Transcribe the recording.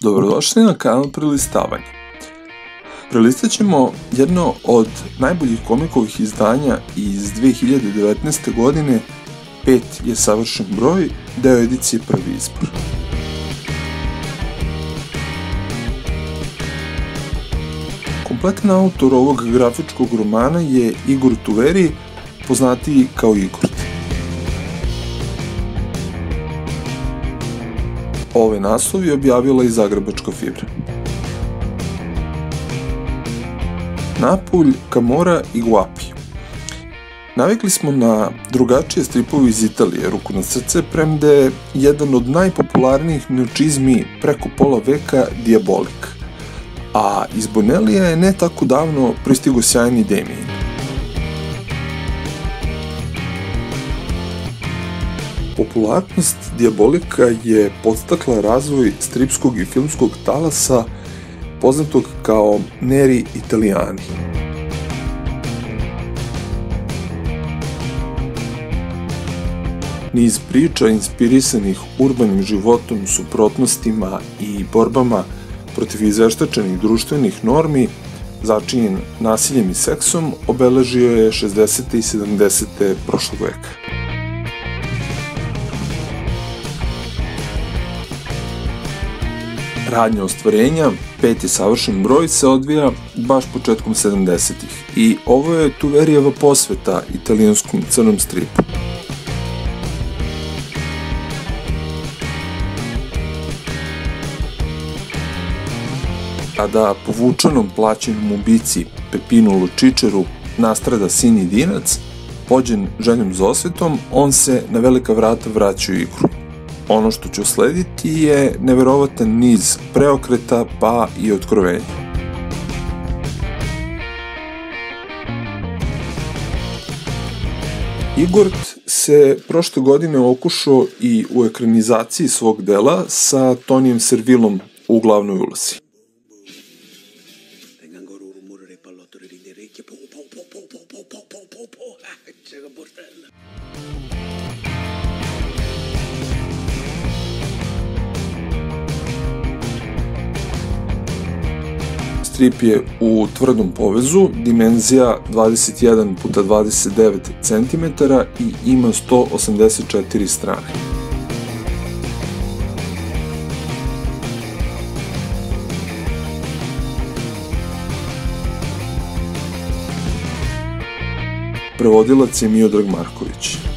Dobrodošli na kanal Prelistavanje. Prelistat ćemo jedno od najboljih komikovih izdanja iz 2019. godine, 5 je savršen broj, deo edicije Prvi izbor. Kompletan autor ovog grafičkog romana je Igor Tuveri, poznatiji kao Igor. Ove naslov je objavila i Zagrebačka fibra. Napulj, Kamora i Guapi. Navikli smo na drugačije stripove iz Italije, ruku na srce, premde je jedan od najpopularnijih neočizmi preko pola veka Diabolik. A iz Bonelija je ne tako davno pristigo sjajni Damien. Popularnost Diabolika je podstakla razvoj stripskog i filmskog talasa poznatog kao Neri Italijani. Niz priča inspirisanih urbanim životom, suprotnostima i borbama protiv izveštačenih društvenih normi začinjen nasiljem i seksom obeležio je 60. i 70. prošlog veka. Radnja ostvarenja, peti savršen broj, se odvija baš početkom 70-ih i ovo je Tuverijeva posveta italijanskom crnom stripu. Kada povučenom plaćenom ubici Pepinu Lučičeru nastrada sin Dinac, pođen željom za osvetom, on se na velika vrata vraća u igru. Ono što će uslediti je neverovatan niz preokreta pa i otkrovenja. Igort se prošle godine okušao i u ekranizaciji svog dela sa Tonijem Servilom u glavnoj ulozi. Strip je u tvrdom povezu, dimenzija 21 x 29 cm i ima 184 strane. Prevodilac je Miodrag Marković.